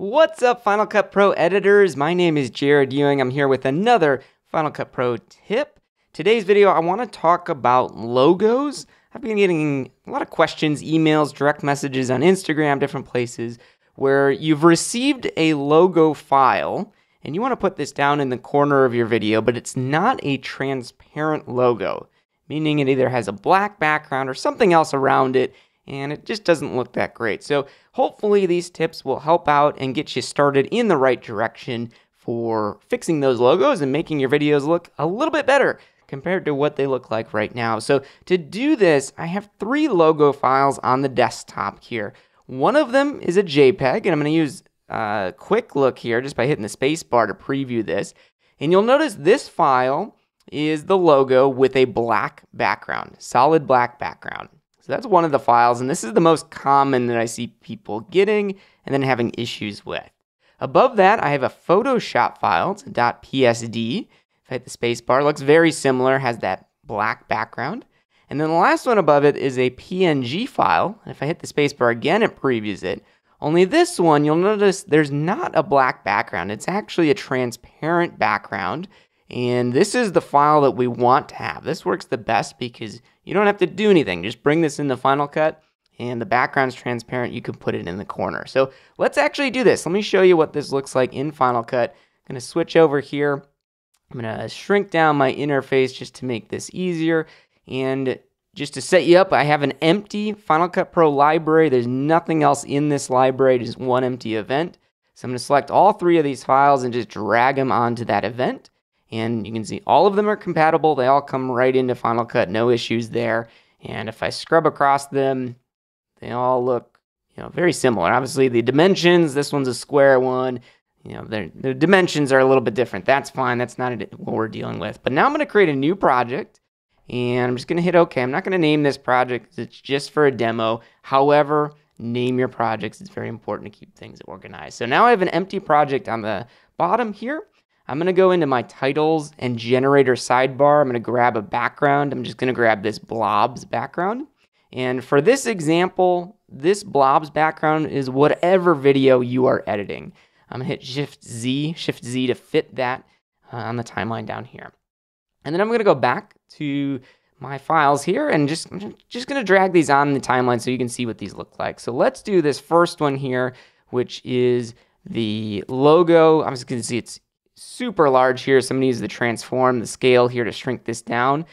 What's up, Final Cut Pro editors? My name is Jared Ewing. I'm here with another Final Cut Pro tip. Today's video, I want to talk about logos. I've been getting a lot of questions, emails, direct messages on Instagram, different places, where you've received a logo file and you want to put this down in the corner of your video, but it's not a transparent logo, meaning it either has a black background or something else around it and it just doesn't look that great. So, hopefully, these tips will help out and get you started in the right direction for fixing those logos and making your videos look a little bit better compared to what they look like right now. So, to do this, I have three logo files on the desktop here. One of them is a JPEG, and I'm going to use a quick look here just by hitting the space bar to preview this. And you'll notice this file is the logo with a black background, solid black background. So that's one of the files, and this is the most common that I see people getting and then having issues with. Above that, I have a Photoshop file, it's a .psd. If I hit the space bar, looks very similar, has that black background. And then the last one above it is a PNG file. And if I hit the space bar again, it previews it. Only this one, you'll notice there's not a black background. It's actually a transparent background. And this is the file that we want to have. This works the best because you don't have to do anything. Just bring this in the Final Cut and the background's transparent. You can put it in the corner. So let's actually do this. Let me show you what this looks like in Final Cut. I'm to switch over here. I'm to shrink down my interface just to make this easier. And just to set you up, I have an empty Final Cut Pro library. There's nothing else in this library, just one empty event. So I'm to select all three of these files and just drag them onto that event. And you can see all of them are compatible. They all come right into Final Cut, no issues there. And if I scrub across them, they all look, you know, very similar. Obviously, the dimensions, this one's a square one. You know, the dimensions are a little bit different. That's fine. That's not what we're dealing with. But now I'm going to create a new project. And I'm just going to hit OK. I'm not going to name this project. It's just for a demo. However, name your projects. It's very important to keep things organized. So now I have an empty project on the bottom here. I'm to go into my titles and generator sidebar. I'm to grab a background. I'm just to grab this blobs background. And for this example, this blobs background is whatever video you are editing. I'm to hit Shift Z, Shift Z to fit that uh, on the timeline down here. And then I'm to go back to my files here and just I'm just to drag these on the timeline so you can see what these look like. So let's do this first one here, which is the logo. I'm just to see it's super large here, so I'm going to use the transform, the scale here to shrink this down.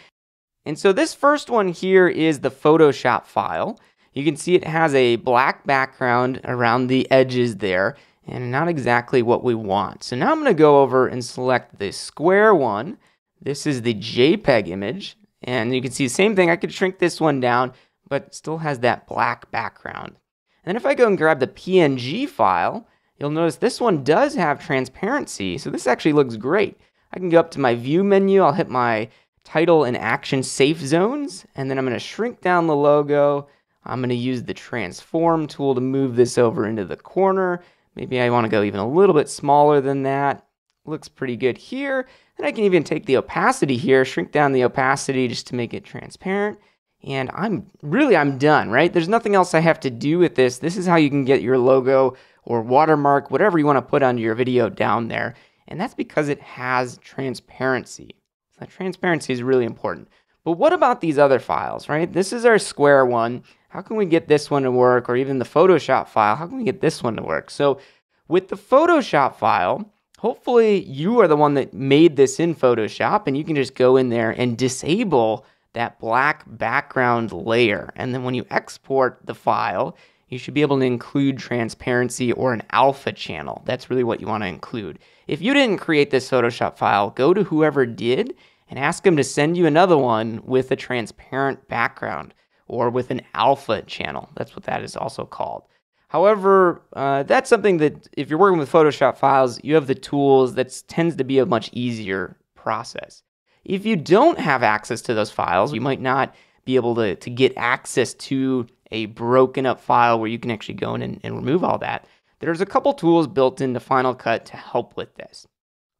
And so this first one here is the Photoshop file. You can see it has a black background around the edges there and not exactly what we want. So now I'm going to go over and select the square one. This is the JPEG image. And you can see the same thing. I could shrink this one down, but still has that black background. And then if I go and grab the PNG file, You'll notice this one does have transparency, so this actually looks great. I can go up to my view menu, I'll hit my title and action safe zones, and then I'm going to shrink down the logo. I'm going to use the transform tool to move this over into the corner. Maybe I want to go even a little bit smaller than that. Looks pretty good here. And I can even take the opacity here, shrink down the opacity just to make it transparent. And I'm really, I'm done, right? There's nothing else I have to do with this. This is how you can get your logo or watermark, whatever you want to put on your video down there. And that's because it has transparency. So transparency is really important. But what about these other files, right? This is our square one. How can we get this one to work? Or even the Photoshop file, how can we get this one to work? So with the Photoshop file, hopefully you are the one that made this in Photoshop and you can just go in there and disable that black background layer. And then when you export the file, you should be able to include transparency or an alpha channel. That's really what you want to include. If you didn't create this Photoshop file, go to whoever did and ask them to send you another one with a transparent background or with an alpha channel. That's what that is also called. However, uh, that's something that if you're working with Photoshop files, you have the tools that tends to be a much easier process. If you don't have access to those files, you might not be able to, to get access to a broken up file where you can actually go in and, and remove all that. There's a couple tools built into Final Cut to help with this.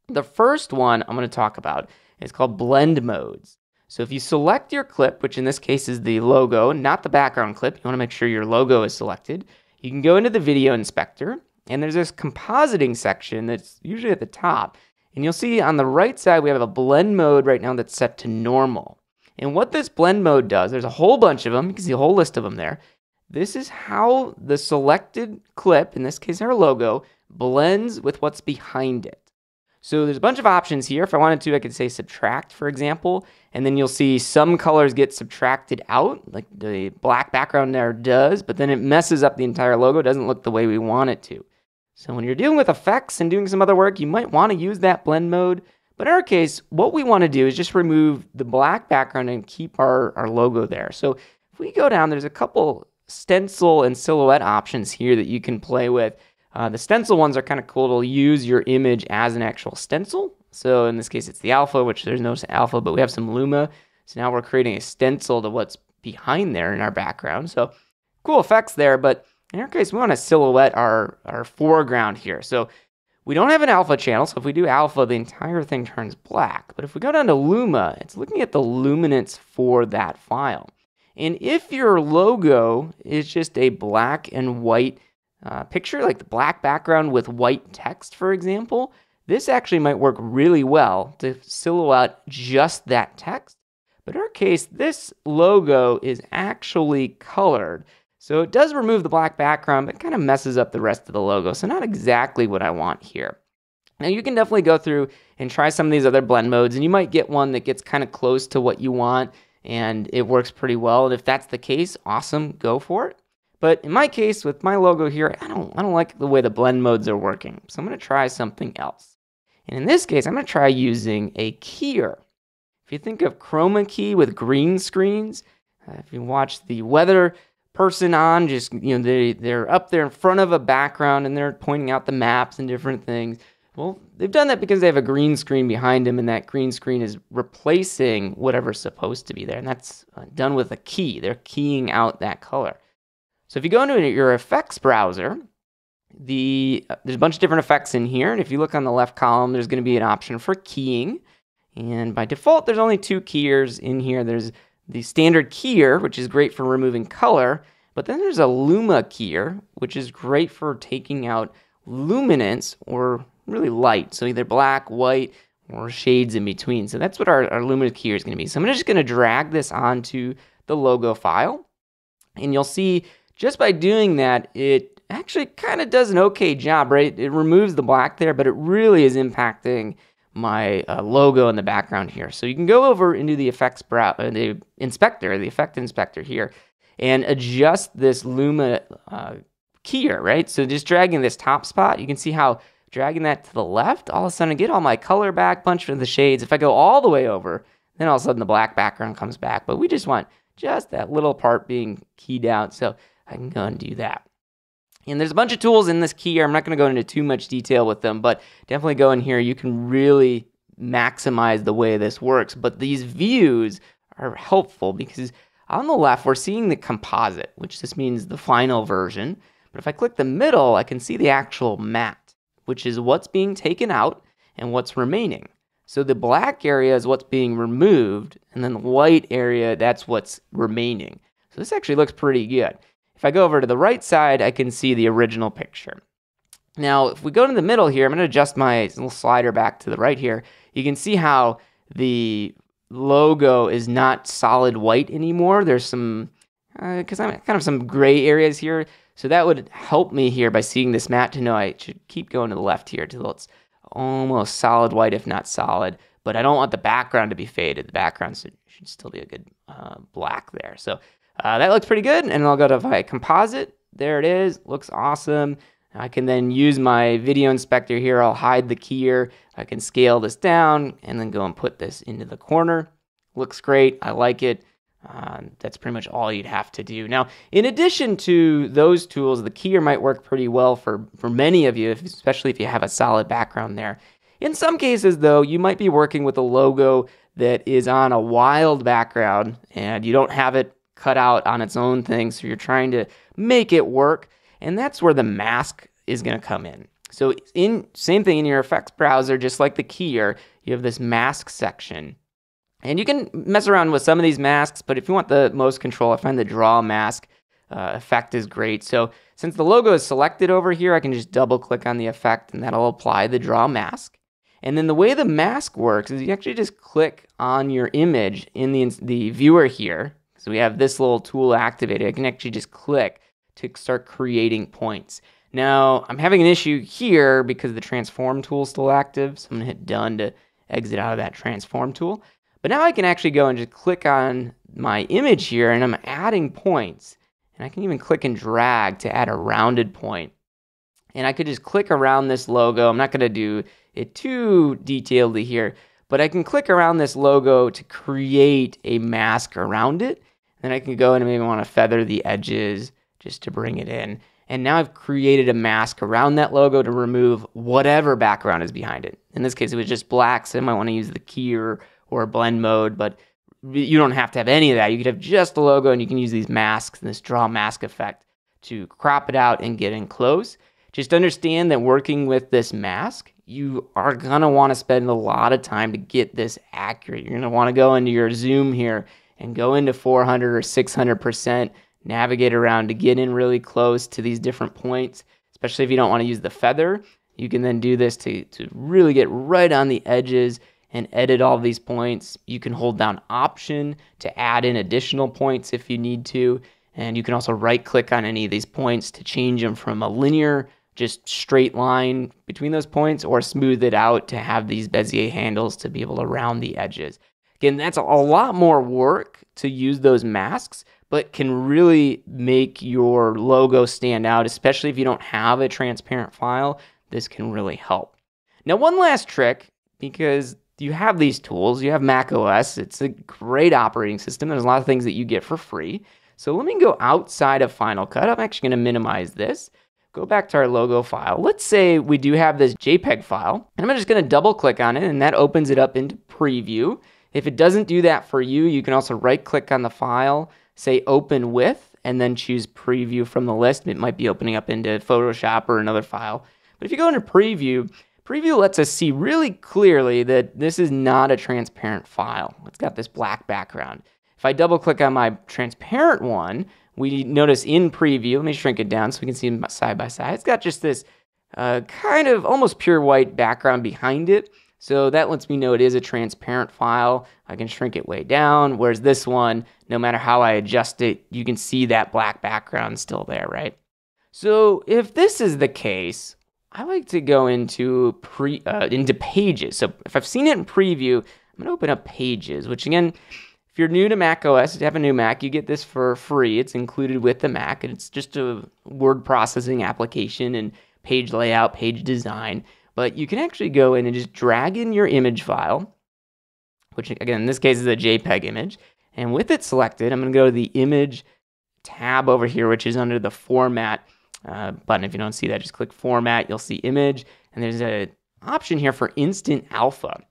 The first one I'm going to talk about is called blend modes. So if you select your clip, which in this case is the logo, not the background clip, you want to make sure your logo is selected. You can go into the video inspector And there's this compositing section that's usually at the top. And you'll see on the right side, we have a blend mode right now that's set to normal. And what this blend mode does, there's a whole bunch of them. You can see a whole list of them there. This is how the selected clip, in this case our logo, blends with what's behind it. So there's a bunch of options here. If I wanted to, I could say subtract, for example, and then you'll see some colors get subtracted out, like the black background there does, but then it messes up the entire logo. Doesn't look the way we want it to. So when you're dealing with effects and doing some other work, you might want to use that blend mode. But in our case, what we want to do is just remove the black background and keep our, our logo there. So if we go down, there's a couple stencil and silhouette options here that you can play with. Uh, the stencil ones are kind of cool. to use your image as an actual stencil. So in this case, it's the alpha, which there's no alpha, but we have some luma. So now we're creating a stencil to what's behind there in our background. So cool effects there, but in our case, we want to silhouette our, our foreground here. So we don't have an alpha channel, so if we do alpha, the entire thing turns black. But if we go down to luma, it's looking at the luminance for that file. And if your logo is just a black and white uh, picture, like the black background with white text, for example, this actually might work really well to silhouette just that text. But in our case, this logo is actually colored. So it does remove the black background, but kind of messes up the rest of the logo. So not exactly what I want here. Now you can definitely go through and try some of these other blend modes, and you might get one that gets kind of close to what you want and it works pretty well. And if that's the case, awesome, go for it. But in my case, with my logo here, I don't, I don't like the way the blend modes are working. So I'm going to try something else. And in this case, I'm going to try using a keyer. If you think of chroma key with green screens, uh, if you watch the weather person on, just, you know, they, they're up there in front of a background and they're pointing out the maps and different things. Well, they've done that because they have a green screen behind them, and that green screen is replacing whatever's supposed to be there. And that's uh, done with a key. They're keying out that color. So if you go into your effects browser, the uh, there's a bunch of different effects in here. And if you look on the left column, there's going to be an option for keying. And by default, there's only two keyers in here. There's the standard keyer, which is great for removing color. But then there's a luma keyer, which is great for taking out luminance or really light. So either black, white, or shades in between. So that's what our, our Luma keyer is going to be. So I'm just going to drag this onto the logo file. And you'll see just by doing that, it actually kind of does an okay job, right? It removes the black there, but it really is impacting my uh, logo in the background here. So you can go over into the effects brow, uh, the inspector, the effect inspector here, and adjust this Luma uh, keyer, right? So just dragging this top spot, you can see how dragging that to the left, all of a sudden I get all my color back, bunch of the shades. If I go all the way over, then all of a sudden the black background comes back. But we just want just that little part being keyed out. So I can go and do that. And there's a bunch of tools in this keyer. I'm not going to go into too much detail with them, but definitely go in here. You can really maximize the way this works. But these views are helpful because on the left, we're seeing the composite, which just means the final version. But if I click the middle, I can see the actual matte, which is what's being taken out and what's remaining. So the black area is what's being removed, and then the white area, that's what's remaining. So this actually looks pretty good. If I go over to the right side, I can see the original picture. Now, if we go to the middle here, I'm going to adjust my little slider back to the right here. You can see how the logo is not solid white anymore. There's some, because uh, I'm kind of some gray areas here. So that would help me here by seeing this matte to know I should keep going to the left here until it's almost solid white, if not solid. But I don't want the background to be faded. The background should, should still be a good uh, black there. So uh, that looks pretty good. And I'll go to my composite. There it is. Looks awesome. I can then use my video inspector here. I'll hide the keyer. I can scale this down and then go and put this into the corner. Looks great. I like it. Um, that's pretty much all you'd have to do. Now, in addition to those tools, the keyer might work pretty well for, for many of you, especially if you have a solid background there. In some cases, though, you might be working with a logo that is on a wild background and you don't have it cut out on its own thing, so you're trying to make it work, and that's where the mask is going to come in. So, in same thing in your effects browser, just like the keyer, you have this mask section and you can mess around with some of these masks, but if you want the most control, I find the draw mask uh, effect is great. So since the logo is selected over here, I can just double click on the effect and that'll apply the draw mask. And then the way the mask works is you actually just click on your image in the, the viewer here. So we have this little tool activated. I can actually just click to start creating points. Now I'm having an issue here because the transform tool is still active. So I'm gonna hit done to exit out of that transform tool. But now I can actually go and just click on my image here and I'm adding points. And I can even click and drag to add a rounded point. And I could just click around this logo. I'm not to do it too detailedly here, but I can click around this logo to create a mask around it. Then I can go and maybe want to feather the edges just to bring it in. And now I've created a mask around that logo to remove whatever background is behind it. In this case, it was just black, so I might want to use the keyer or blend mode, but you don't have to have any of that. You could have just the logo and you can use these masks and this draw mask effect to crop it out and get in close. Just understand that working with this mask, you are gonna wanna spend a lot of time to get this accurate. You're gonna wanna go into your zoom here and go into 400 or 600%, navigate around to get in really close to these different points, especially if you don't wanna use the feather. You can then do this to, to really get right on the edges and edit all these points. You can hold down Option to add in additional points if you need to. And you can also right click on any of these points to change them from a linear, just straight line between those points, or smooth it out to have these Bezier handles to be able to round the edges. Again, that's a lot more work to use those masks, but can really make your logo stand out, especially if you don't have a transparent file. This can really help. Now, one last trick, because you have these tools. You have Mac OS. It's a great operating system. There's a lot of things that you get for free. So let me go outside of Final Cut. I'm actually going to minimize this. Go back to our logo file. Let's say we do have this JPEG file, and I'm just going to double click on it, and that opens it up into preview. If it doesn't do that for you, you can also right click on the file, say open with, and then choose preview from the list. It might be opening up into Photoshop or another file. But if you go into preview, Preview lets us see really clearly that this is not a transparent file. It's got this black background. If I double click on my transparent one, we notice in preview, let me shrink it down so we can see them side by side. It's got just this uh, kind of almost pure white background behind it. So that lets me know it is a transparent file. I can shrink it way down. Whereas this one, no matter how I adjust it, you can see that black background still there, right? So if this is the case, I like to go into pre uh, into pages. So if I've seen it in preview, I'm gonna open up pages, which again, if you're new to Mac OS, if you have a new Mac, you get this for free. It's included with the Mac, and it's just a word processing application and page layout, page design. But you can actually go in and just drag in your image file, which again in this case is a JPEG image. And with it selected, I'm gonna go to the image tab over here, which is under the format uh, button. If you don't see that, just click Format. You'll see Image, and there's an option here for Instant Alpha.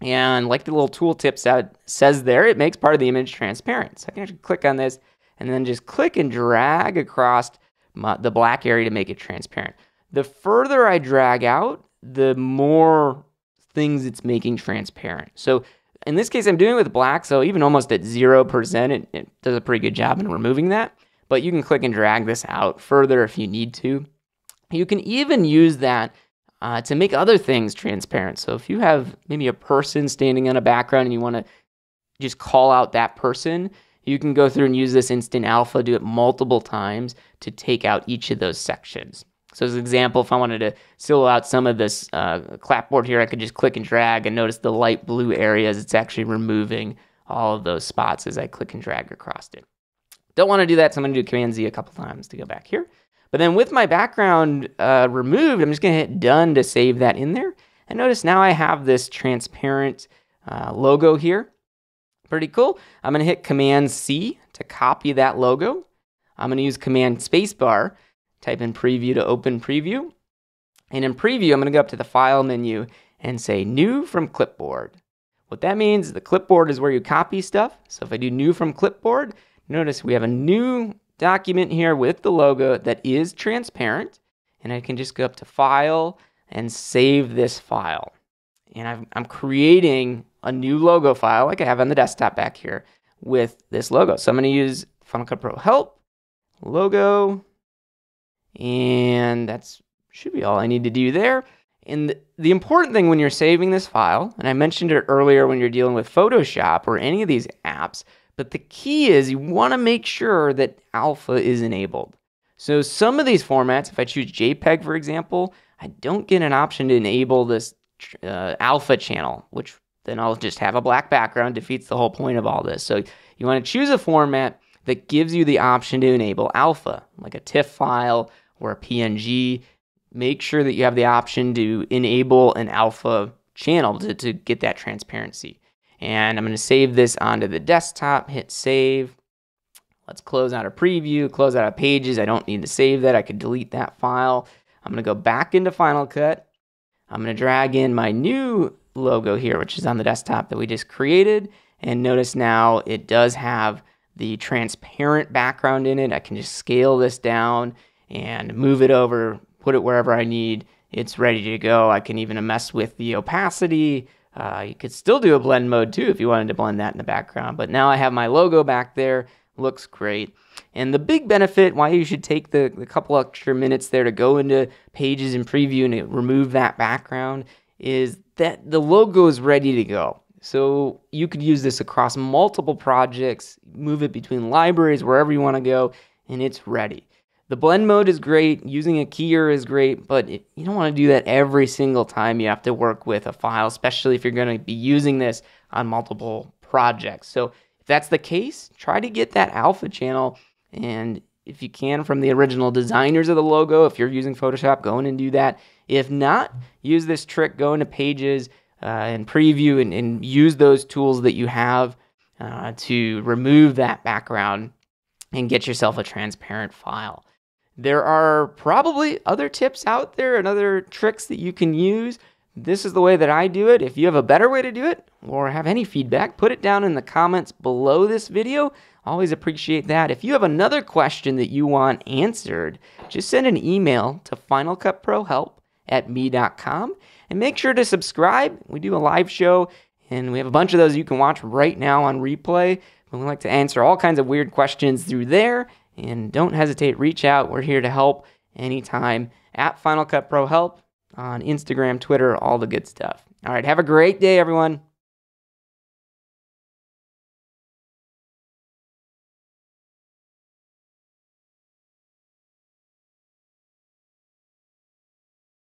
And like the little tooltip said, says there, it makes part of the image transparent. So I can actually click on this and then just click and drag across my, the black area to make it transparent. The further I drag out, the more things it's making transparent. So in this case, I'm doing it with black, so even almost at 0%, it, it does a pretty good job in removing that but you can click and drag this out further if you need to. You can even use that uh, to make other things transparent. So if you have maybe a person standing in a background and you want to just call out that person, you can go through and use this instant alpha, do it multiple times to take out each of those sections. So as an example, if I wanted to fill out some of this uh, clapboard here, I could just click and drag and notice the light blue areas. It's actually removing all of those spots as I click and drag across it. Don't want to do that, so I'm going to do Command Z a couple times to go back here. But then with my background uh, removed, I'm just going to hit done to save that in there. And notice now I have this transparent uh, logo here. Pretty cool. I'm going to hit Command C to copy that logo. I'm going to use Command Spacebar, type in Preview to open Preview. And in Preview, I'm going to go up to the File menu and say New from Clipboard. What that means, is the clipboard is where you copy stuff. So if I do New from Clipboard, Notice we have a new document here with the logo that is transparent. And I can just go up to File and save this file. And i am creating a new logo file like I have on the desktop back here with this logo. So I'm going to use Final Cut Pro Help, logo. And that's should be all I need to do there. And the important thing when you're saving this file, and I mentioned it earlier when you're dealing with Photoshop or any of these apps, but the key is you want to make sure that alpha is enabled. So some of these formats, if I choose JPEG for example, I don't get an option to enable this uh, alpha channel, which then I'll just have a black background, defeats the whole point of all this. So you want to choose a format that gives you the option to enable alpha, like a TIFF file or a PNG. Make sure that you have the option to enable an alpha channel to, to get that transparency. And I'm going to save this onto the desktop, hit save. Let's close out a preview, close out of pages. I don't need to save that. I could delete that file. I'm going to go back into Final Cut. I'm going to drag in my new logo here, which is on the desktop that we just created. And notice now it does have the transparent background in it. I can just scale this down and move it over, put it wherever I need. It's ready to go. I can even mess with the opacity. Uh, you could still do a blend mode too if you wanted to blend that in the background. But now I have my logo back there. Looks great. And the big benefit, why you should take the, the couple extra minutes there to go into pages and preview and remove that background, is that the logo is ready to go. So you could use this across multiple projects, move it between libraries, wherever you want to go, and it's ready. The blend mode is great, using a keyer is great, but it, you don't want to do that every single time you have to work with a file, especially if you're going to be using this on multiple projects. So if that's the case, try to get that alpha channel and if you can from the original designers of the logo, if you're using Photoshop, go in and do that. If not, use this trick, go into pages uh, and preview and, and, use those tools that you have uh, to remove that background and get yourself a transparent file. There are probably other tips out there and other tricks that you can use. This is the way that I do it. If you have a better way to do it or have any feedback, put it down in the comments below this video. Always appreciate that. If you have another question that you want answered, just send an email to finalcutprohelp at me.com and make sure to subscribe. We do a live show and we have a bunch of those you can watch right now on replay. We like to answer all kinds of weird questions through there. And don't hesitate, reach out. We're here to help anytime at Final Cut Pro Help on Instagram, Twitter, all the good stuff. All right, have a great day, everyone.